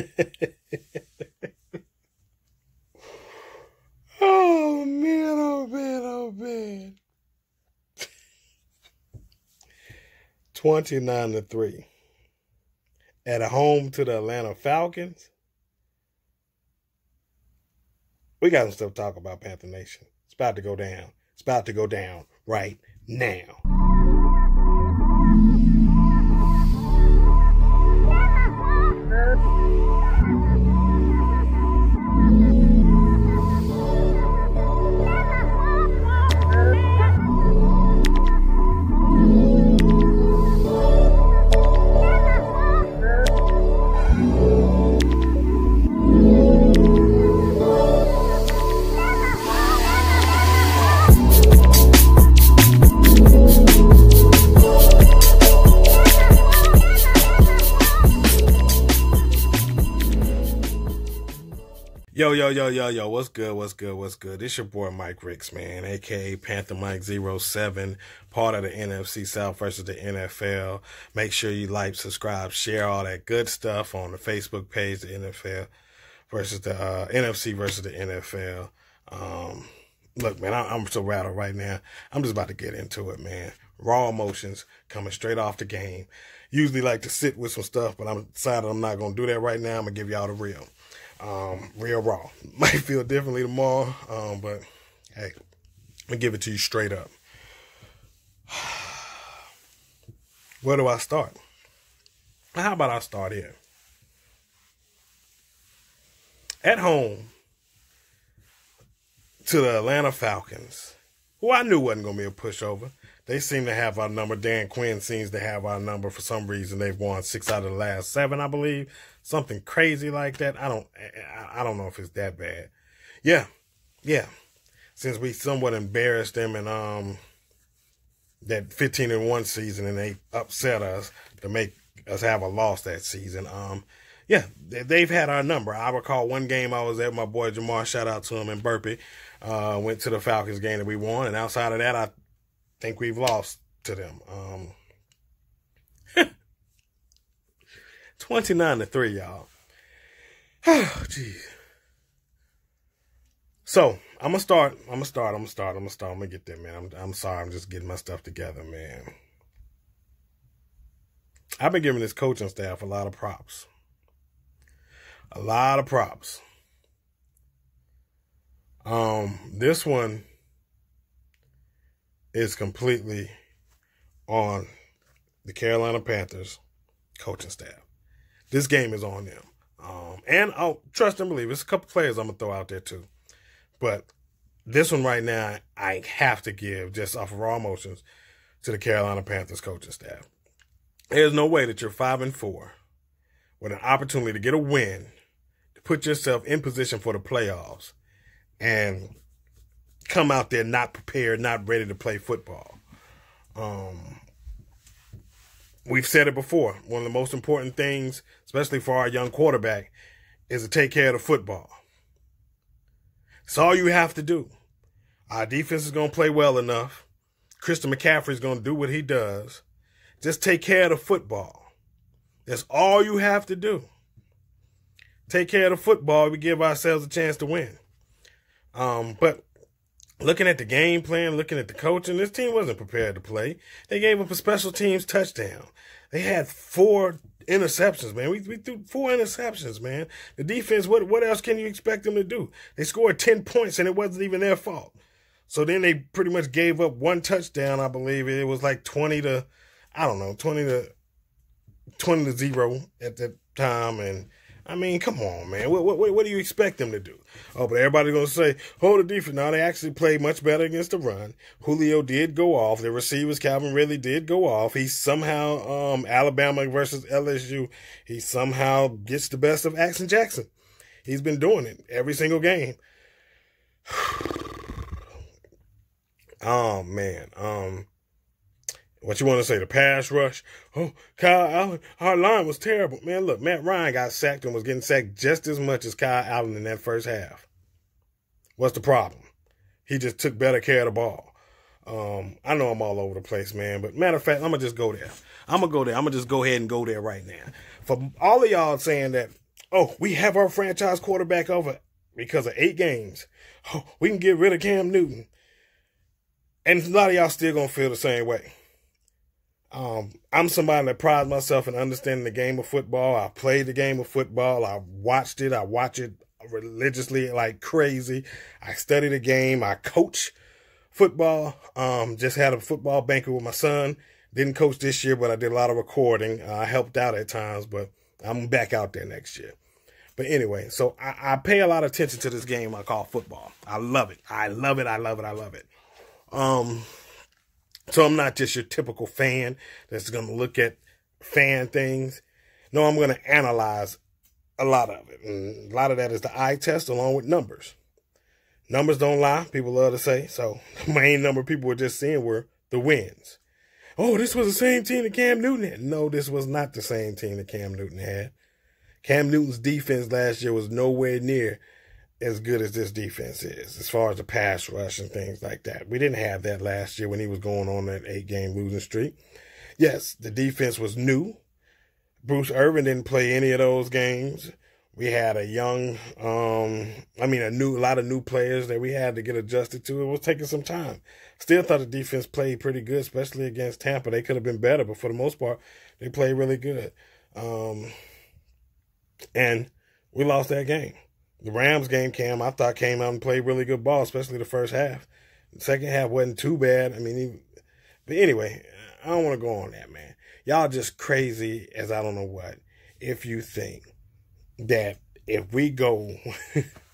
oh man, oh man, oh man. 29 to 3. At home to the Atlanta Falcons. We got some stuff to talk about, Panther Nation. It's about to go down. It's about to go down right now. Yo, yo, yo, what's good, what's good, what's good? It's your boy Mike Ricks, man, aka Panther Mike 07, part of the NFC South versus the NFL. Make sure you like, subscribe, share all that good stuff on the Facebook page, the NFL versus the uh, NFC versus the NFL. Um, look, man, I, I'm so rattled right now. I'm just about to get into it, man. Raw emotions coming straight off the game. Usually like to sit with some stuff, but I'm decided I'm not to do that right now. I'm to give y'all the real um, real raw. Might feel differently tomorrow, um, but hey, I'm gonna give it to you straight up. Where do I start? How about I start here? At home to the Atlanta Falcons, who I knew wasn't going to be a pushover. They seem to have our number. Dan Quinn seems to have our number for some reason. They've won six out of the last seven, I believe something crazy like that. I don't, I don't know if it's that bad. Yeah, yeah. Since we somewhat embarrassed them and um that 15 and one season, and they upset us to make us have a loss that season. Um, yeah, they've had our number. I recall one game I was at, my boy Jamar, shout out to him in Burpee, uh, went to the Falcons game that we won, and outside of that, I think we've lost to them. Um, 29 to 3, y'all. Oh, jeez. So, I'm gonna start. I'm gonna start. I'm gonna start. I'm gonna start. I'm gonna get there, man. I'm, I'm sorry. I'm just getting my stuff together, man. I've been giving this coaching staff a lot of props. A lot of props. Um, this one is completely on the Carolina Panthers coaching staff. This game is on them. Um, and I'll trust and believe. There's a couple players I'm gonna throw out there too, but this one right now I have to give just off of raw emotions to the Carolina Panthers coaching staff. There's no way that you're five and four with an opportunity to get a win, to put yourself in position for the playoffs, and come out there not prepared, not ready to play football. Um, we've said it before. One of the most important things, especially for our young quarterback, is to take care of the football. It's all you have to do. Our defense is going to play well enough. Christian McCaffrey is going to do what he does. Just take care of the football. That's all you have to do. Take care of the football. We give ourselves a chance to win. Um, but looking at the game plan, looking at the coaching, this team wasn't prepared to play. They gave up a special teams touchdown. They had four interceptions, man. We, we threw four interceptions, man. The defense, what what else can you expect them to do? They scored 10 points and it wasn't even their fault. So then they pretty much gave up one touchdown, I believe. It was like 20 to, I don't know, 20 to 20 to 0 at that time. And I mean, come on, man. What, what, what do you expect them to do? Oh, but everybody's going to say, hold the defense. Now, they actually played much better against the run. Julio did go off. The receivers, Calvin Ridley did go off. He somehow, um, Alabama versus LSU, he somehow gets the best of Action Jackson. He's been doing it every single game. oh, man. Um, what you want to say? The pass rush? Oh, Kyle Allen, our line was terrible. Man, look, Matt Ryan got sacked and was getting sacked just as much as Kyle Allen in that first half. What's the problem? He just took better care of the ball. Um, I know I'm all over the place, man, but matter of fact, I'm gonna just go there. I'm gonna go there. I'm gonna just go ahead and go there right now. For all of y'all saying that oh, we have our franchise quarterback over because of eight games. Oh, we can get rid of Cam Newton. And a lot of y'all still gonna feel the same way. Um, I'm somebody that prides myself in understanding the game of football. I play the game of football. I watched it. I watch it religiously like crazy. I study the game. I coach football. Um, just had a football banquet with my son. Didn't coach this year, but I did a lot of recording. Uh, I helped out at times, but I'm back out there next year. But anyway, so I, I, pay a lot of attention to this game I call football. I love it. I love it. I love it. I love it. Um, so I'm not just your typical fan that's going to look at fan things. No, I'm going to analyze a lot of it. And a lot of that is the eye test along with numbers. Numbers don't lie, people love to say. So the main number people were just seeing were the wins. Oh, this was the same team that Cam Newton had. No, this was not the same team that Cam Newton had. Cam Newton's defense last year was nowhere near as good as this defense is, as far as the pass rush and things like that. We didn't have that last year when he was going on that eight game losing streak. Yes, the defense was new. Bruce Irvin didn't play any of those games. We had a young, um, I mean, a new, a lot of new players that we had to get adjusted to. It was taking some time. Still thought the defense played pretty good, especially against Tampa. They could have been better, but for the most part, they played really good. Um, and we lost that game. The Rams game, Cam, I thought came out and played really good ball, especially the first half. The second half wasn't too bad. I mean, but anyway, I don't want to go on that, man. Y'all just crazy as I don't know what. If you think that if we go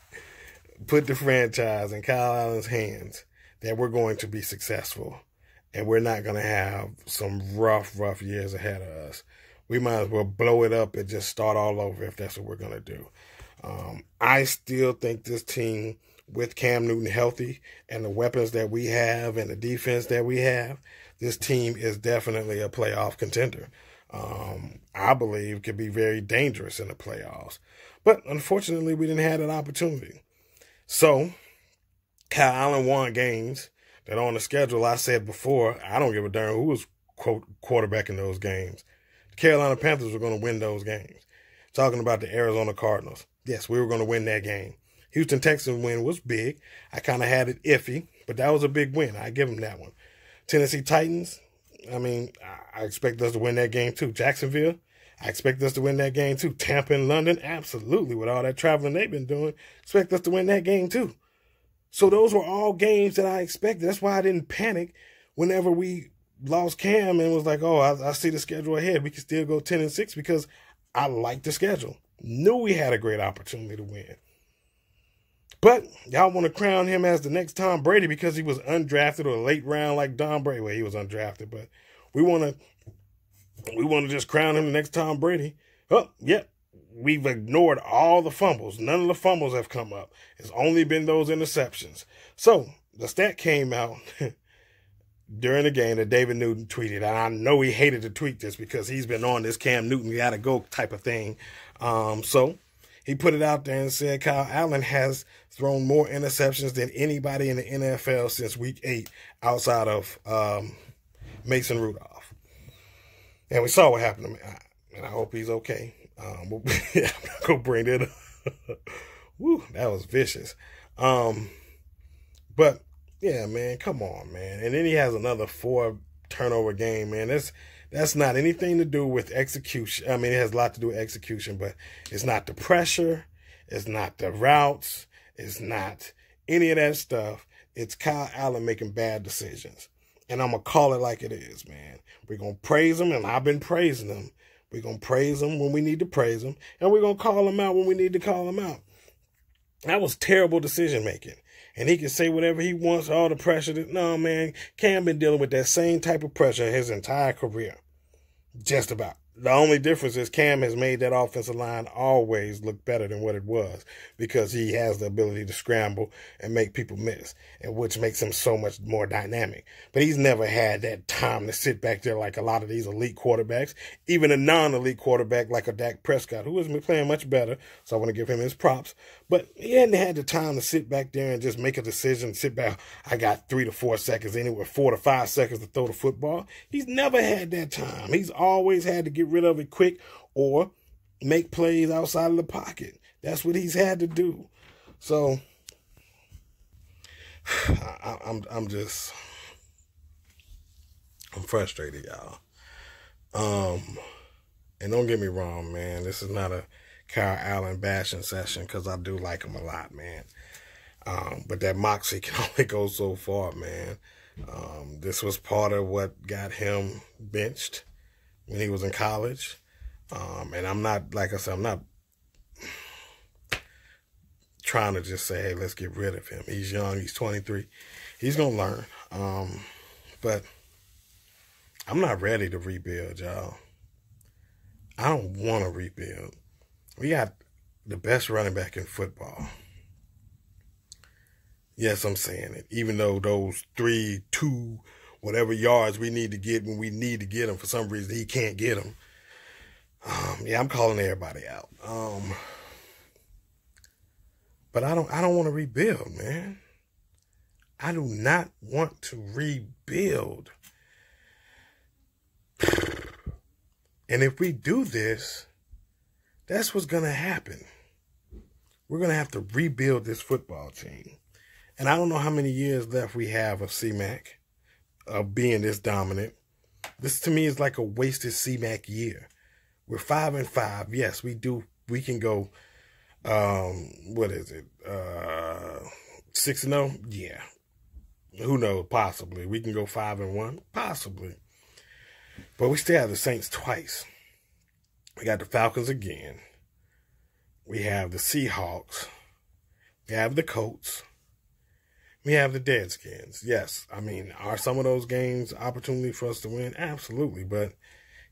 put the franchise in Kyle Allen's hands, that we're going to be successful and we're not going to have some rough, rough years ahead of us. We might as well blow it up and just start all over if that's what we're going to do. Um, I still think this team, with Cam Newton healthy and the weapons that we have and the defense that we have, this team is definitely a playoff contender. Um, I believe could be very dangerous in the playoffs. But unfortunately, we didn't have that opportunity. So, Kyle Allen won games that on the schedule, I said before, I don't give a darn who was quote quarterback in those games. The Carolina Panthers were going to win those games. Talking about the Arizona Cardinals. Yes, we were going to win that game. Houston Texans win was big. I kind of had it iffy, but that was a big win. I give them that one. Tennessee Titans. I mean, I expect us to win that game too. Jacksonville. I expect us to win that game too. Tampa and London, absolutely. With all that traveling they've been doing, expect us to win that game too. So those were all games that I expected. That's why I didn't panic whenever we lost Cam and was like, oh, I, I see the schedule ahead. We can still go 10 and 6 because I like the schedule. Knew we had a great opportunity to win. But y'all want to crown him as the next Tom Brady because he was undrafted or late round like Don Brady. Well, he was undrafted, but we want to we want to just crown him the next Tom Brady. Oh, yep. We've ignored all the fumbles. None of the fumbles have come up. It's only been those interceptions. So the stat came out during the game that David Newton tweeted. And I know he hated to tweet this because he's been on this Cam Newton gotta go type of thing. Um, so he put it out there and said Kyle Allen has thrown more interceptions than anybody in the NFL since week eight outside of um, Mason Rudolph. And we saw what happened to me. And I hope he's okay. Um, I'm not gonna bring it up. Woo, that was vicious. Um, but yeah, man, come on, man. And then he has another four turnover game, man. That's that's not anything to do with execution. I mean, it has a lot to do with execution, but it's not the pressure, it's not the routes, it's not any of that stuff. It's Kyle Allen making bad decisions. And I'm gonna call it like it is, man. We're gonna praise him, and I've been praising him. We're gonna praise him when we need to praise him, and we're gonna call him out when we need to call him out. That was terrible decision making and he can say whatever he wants, all the pressure. That, no, man, Cam been dealing with that same type of pressure his entire career. Just about. The only difference is Cam has made that offensive line always look better than what it was because he has the ability to scramble and make people miss, and which makes him so much more dynamic. But he's never had that time to sit back there like a lot of these elite quarterbacks, even a non-elite quarterback like a Dak Prescott, who has been playing much better. So I want to give him his props. But he hadn't had the time to sit back there and just make a decision, sit back. I got three to four seconds, anywhere four to five seconds to throw the football. He's never had that time. He's always had to get rid of it quick or make plays outside of the pocket. That's what he's had to do. So I, I'm I'm just I'm frustrated, y'all. Um, and don't get me wrong, man. This is not a Kyle Allen bashing session because I do like him a lot, man. Um, but that moxie can only go so far, man. Um, this was part of what got him benched when he was in college. Um, and I'm not, like I said, I'm not trying to just say, hey, let's get rid of him. He's young, he's 23. He's going to learn. Um, but I'm not ready to rebuild, y'all. I don't want to rebuild. We got the best running back in football. Yes, I'm saying it. Even though those three, two, whatever yards we need to get when we need to get them, for some reason he can't get them. Um, yeah, I'm calling everybody out. Um, but I don't. I don't want to rebuild, man. I do not want to rebuild. And if we do this, that's what's going to happen. We're going to have to rebuild this football team. And I don't know how many years left we have of CMAC, of being this dominant. This to me is like a wasted CMAC year. We're five and five. Yes, we do. We can go. Um, what is it? Uh, six and zero. Oh? Yeah. Who knows? Possibly we can go five and one. Possibly. But we still have the Saints twice. We got the Falcons again. We have the Seahawks. We have the Colts. We have the Deadskins. Yes, I mean, are some of those games opportunity for us to win? Absolutely. But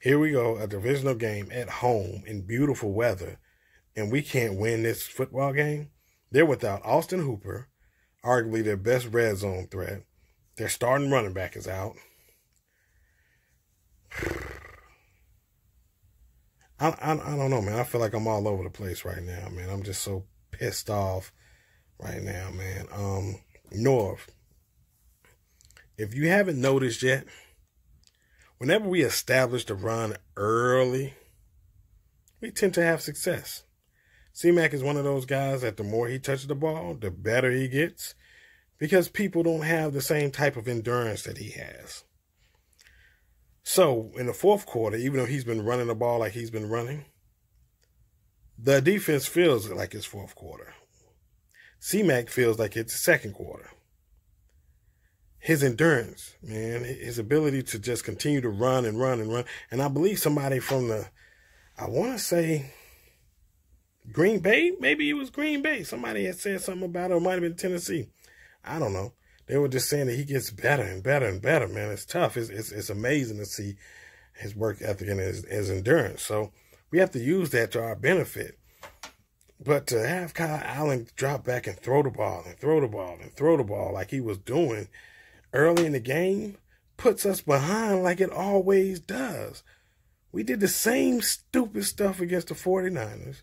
here we go, a divisional game at home in beautiful weather, and we can't win this football game. They're without Austin Hooper, arguably their best red zone threat. Their starting running back is out. I, I, I don't know, man. I feel like I'm all over the place right now, man. I'm just so pissed off right now, man. Um, North, if you haven't noticed yet, whenever we establish the run early, we tend to have success. C-Mac is one of those guys that the more he touches the ball, the better he gets because people don't have the same type of endurance that he has. So in the fourth quarter, even though he's been running the ball like he's been running, the defense feels like it's fourth quarter. CMAC feels like it's second quarter. His endurance, man, his ability to just continue to run and run and run. And I believe somebody from the, I want to say Green Bay, maybe it was Green Bay. Somebody had said something about it. It might have been Tennessee. I don't know they were just saying that he gets better and better and better, man. It's tough. It's, it's, it's amazing to see his work ethic and his, his endurance. So we have to use that to our benefit. But to have Kyle Allen drop back and throw the ball and throw the ball and throw the ball like he was doing early in the game puts us behind like it always does. We did the same stupid stuff against the 49ers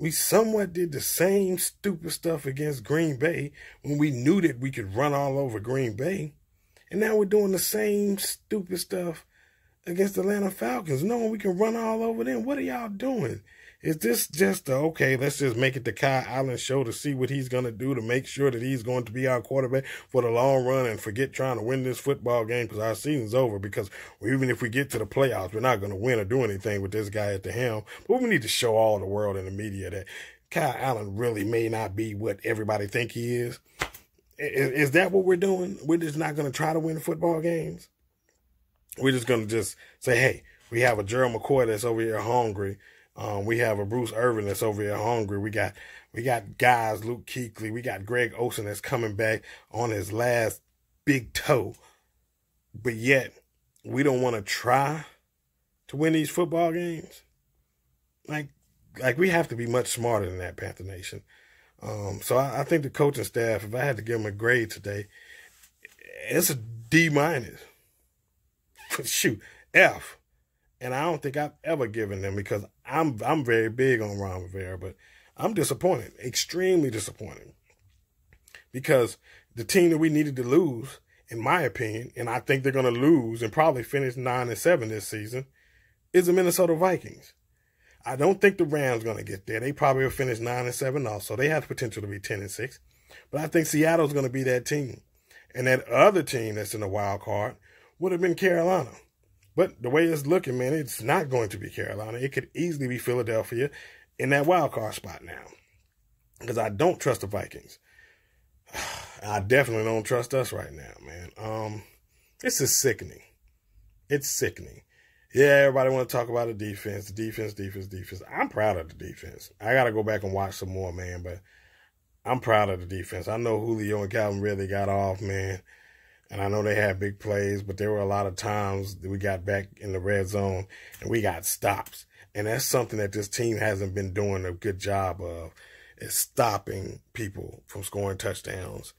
we somewhat did the same stupid stuff against Green Bay when we knew that we could run all over Green Bay. And now we're doing the same stupid stuff against the Atlanta Falcons, knowing we can run all over them. What are y'all doing? Is this just a, okay, let's just make it the Kyle Allen show to see what he's going to do to make sure that he's going to be our quarterback for the long run and forget trying to win this football game because our season's over because even if we get to the playoffs, we're not going to win or do anything with this guy at the helm. But we need to show all the world and the media that Kyle Allen really may not be what everybody think he is. Is, is that what we're doing? We're just not going to try to win football games. We're just going to just say, hey, we have a Gerald McCoy that's over here hungry um, we have a Bruce Irvin that's over here hungry. We got we got guys, Luke Kuechly. We got Greg Olsen that's coming back on his last big toe. But yet, we don't want to try to win these football games. Like, like we have to be much smarter than that, Panther Nation. Um, so I, I think the coaching staff, if I had to give them a grade today, it's a D minus. Shoot, F. And I don't think I've ever given them because I'm I'm very big on Ron Rivera, but I'm disappointed, extremely disappointed. Because the team that we needed to lose, in my opinion, and I think they're gonna lose and probably finish nine and seven this season, is the Minnesota Vikings. I don't think the Rams going to get there. They probably will finish nine and seven also. They have the potential to be ten and six, but I think Seattle's going to be that team, and that other team that's in the wild card would have been Carolina. But the way it's looking, man, it's not going to be Carolina. It could easily be Philadelphia in that wild card spot now, because I don't trust the Vikings. I definitely don't trust us right now, man. Um, this is sickening. It's sickening. Yeah, everybody want to talk about the defense, the defense, defense, defense. I'm proud of the defense. I got to go back and watch some more, man, but I'm proud of the defense. I know Julio and Calvin really got off, man. And I know they had big plays, but there were a lot of times that we got back in the red zone and we got stops. And that's something that this team hasn't been doing a good job of is stopping people from scoring touchdowns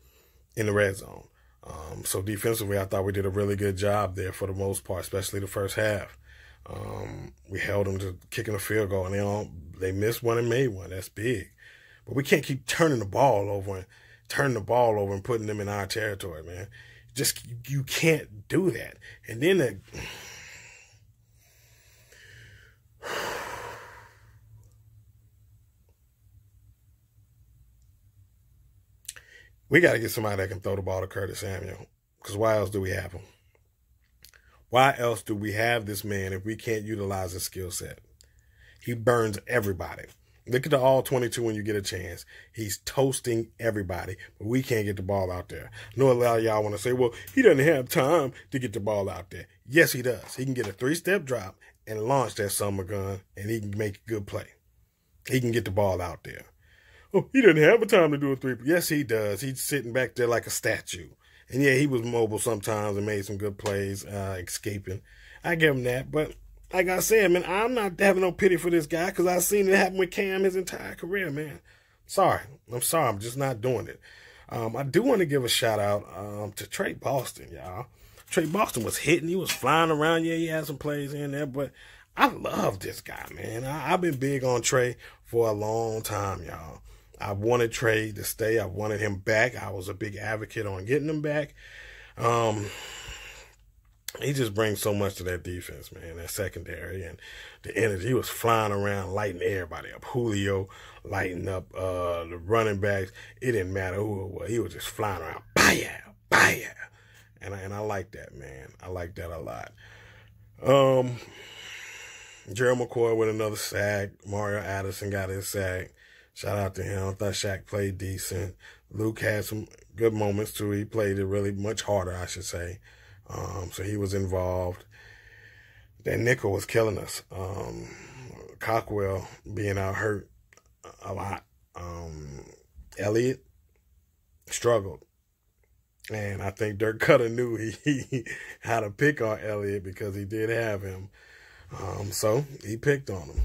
in the red zone. Um, so defensively, I thought we did a really good job there for the most part, especially the first half. Um, we held them to kicking a field goal, and they they missed one and made one. That's big, but we can't keep turning the ball over and turning the ball over and putting them in our territory, man. Just you can't do that. And then the We got to get somebody that can throw the ball to Curtis Samuel. Because why else do we have him? Why else do we have this man if we can't utilize his skill set? He burns everybody. Look at the all 22 when you get a chance. He's toasting everybody, but we can't get the ball out there. No, a lot of y'all want to say, well, he doesn't have time to get the ball out there. Yes, he does. He can get a three step drop and launch that summer gun, and he can make a good play. He can get the ball out there. Oh, he doesn't have a time to do a three. Yes, he does. He's sitting back there like a statue. And yeah, he was mobile sometimes and made some good plays, uh, escaping. I give him that. But like I said, man, I'm not having no pity for this guy because I've seen it happen with Cam his entire career, man. Sorry. I'm sorry. I'm just not doing it. Um, I do want to give a shout out um, to Tre Boston, y'all. Tre Boston was hitting. He was flying around. Yeah, he had some plays in there, but I love this guy, man. I, I've been big on Tre for a long time, y'all. I wanted Tre to stay. I wanted him back. I was a big advocate on getting him back. Um, he just brings so much to that defense, man, that secondary and the energy. He was flying around, lighting everybody up. Julio lighting up uh, the running backs. It didn't matter who it was. He was just flying around. Baya, baya. And I, and I like that, man. I like that a lot. Um, Gerald McCoy with another sack. Mario Addison got his sack. Shout out to him. I thought Shaq played decent. Luke had some good moments too. He played it really much harder, I should say. Um, so he was involved. That nickel was killing us. Um, Cockrell being out hurt a lot. Um, Elliott struggled. And I think Dirk Koetter knew he, he had to pick on Elliott because he did have him. Um, so he picked on him.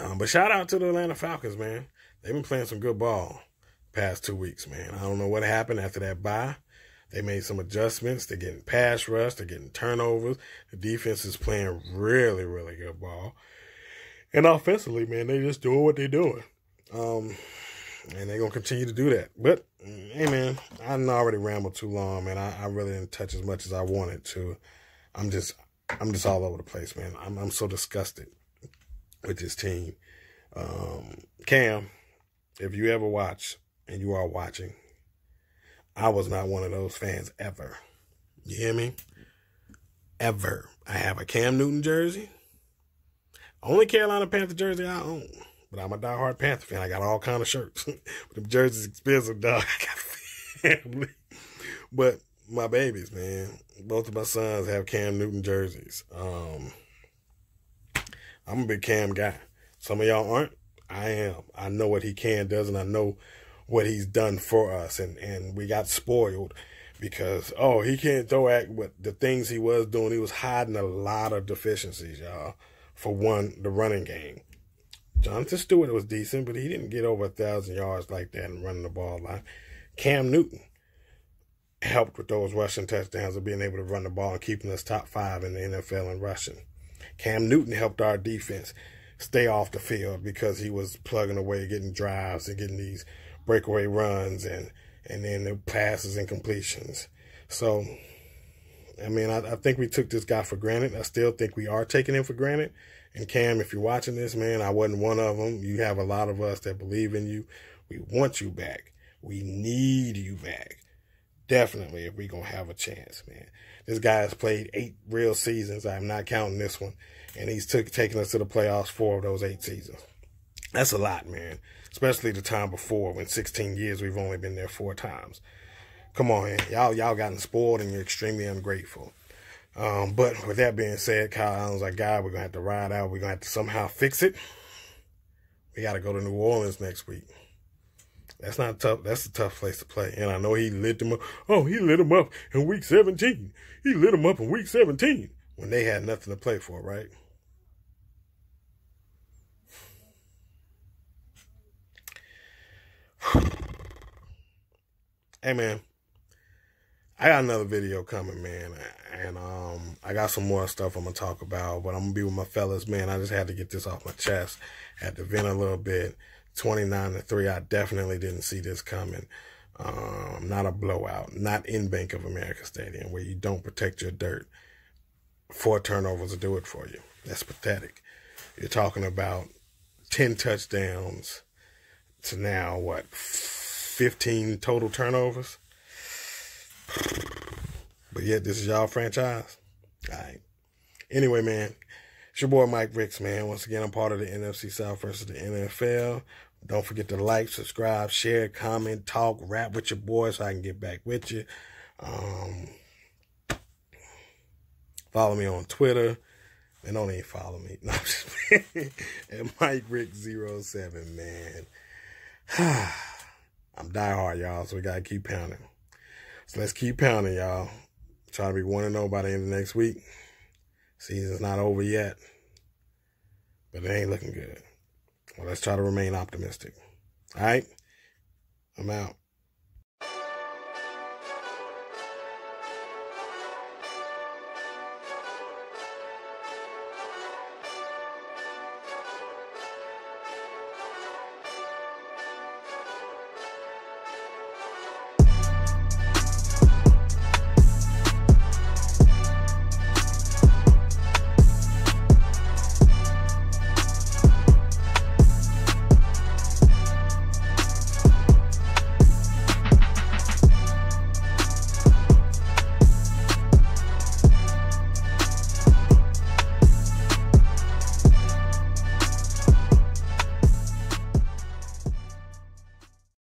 Um, but shout out to the Atlanta Falcons, man. They've been playing some good ball past two weeks, man. I don't know what happened after that bye. They made some adjustments. They're getting pass rush. They're getting turnovers. The defense is playing really, really good ball. And offensively, man, they're just doing what they're doing. Um, and they're to continue to do that. But, hey, man, I already rambled too long, man. I, I, really didn't touch as much as I wanted to. I'm just, I'm just all over the place, man. I'm, I'm so disgusted with this team. Um, Cam, if you ever watch and you are watching, I was not one of those fans ever. You hear me? Ever. I have a Cam Newton jersey. Only Carolina Panther jersey I own. But I'm a diehard Panther fan. I got all kind of shirts. but the jersey's expensive, dog. I got family. But my babies, man. Both of my sons have Cam Newton jerseys. Um, I'm a big Cam guy. Some of y'all aren't. I am. I know what he can does, and I know what he's done for us. And and we got spoiled because oh he can't throw at but the things he was doing. He was hiding a lot of deficiencies, y'all. For one, the running game. Jonathan Stewart was decent, but he didn't get over a thousand yards like that and running the ball line. Cam Newton helped with those rushing touchdowns of being able to run the ball and keeping us top five in the NFL in rushing. Cam Newton helped our defense stay off the field because he was plugging away, getting drives and getting these breakaway runs and and then the passes and completions. So, I mean, I, I think we took this guy for granted. I still think we are taking him for granted. And Cam, if you're watching this, man, I wasn't one of them. You have a lot of us that believe in you. We want you back. We need you back. Definitely, if we're going to have a chance, man. This guy has played eight real seasons. I'm not counting this one. And he's took, taken us to the playoffs four of those eight seasons. That's a lot, man. Especially the time before when 16 years we've only been there four times. Come on. Y'all, y'all gotten spoiled and you're extremely ungrateful. Um, but with that being said, Kyle Allen's our guy. We're to have to ride out. We're to have to somehow fix it. We got to go to New Orleans next week. That's not tough. That's a tough place to play. And I know he lit them up. Oh, he lit them up in week 17. He lit them up in week 17 when they had nothing to play for, right? Hey, man. I got another video coming, man, and um, I got some more stuff I'm gonna talk about, but I'm gonna be with my fellas, man. I just had to get this off my chest, had to vent a little bit. 29 to three, I definitely didn't see this coming. Um, not a blowout, not in Bank of America Stadium where you don't protect your dirt. Four turnovers to do it for you. That's pathetic. You're talking about 10 touchdowns to now, what, 15 total turnovers? But yet, this is y'all franchise. All right. Anyway, man, it's your boy Mike Ricks, man. Once again, I'm part of the NFC South versus the NFL. Don't forget to like, subscribe, share, comment, talk, rap with your boy so I can get back with you. Um, follow me on Twitter. And don't even follow me. No, I'm just at Mike Rick 07, man. I'm die hard, y'all, so we gotta keep pounding. So let's keep pounding, y'all. Try to be 1 0 by the end of next week. Season's not over yet, but it ain't looking good. Well, let's try to remain optimistic. All right? I'm out.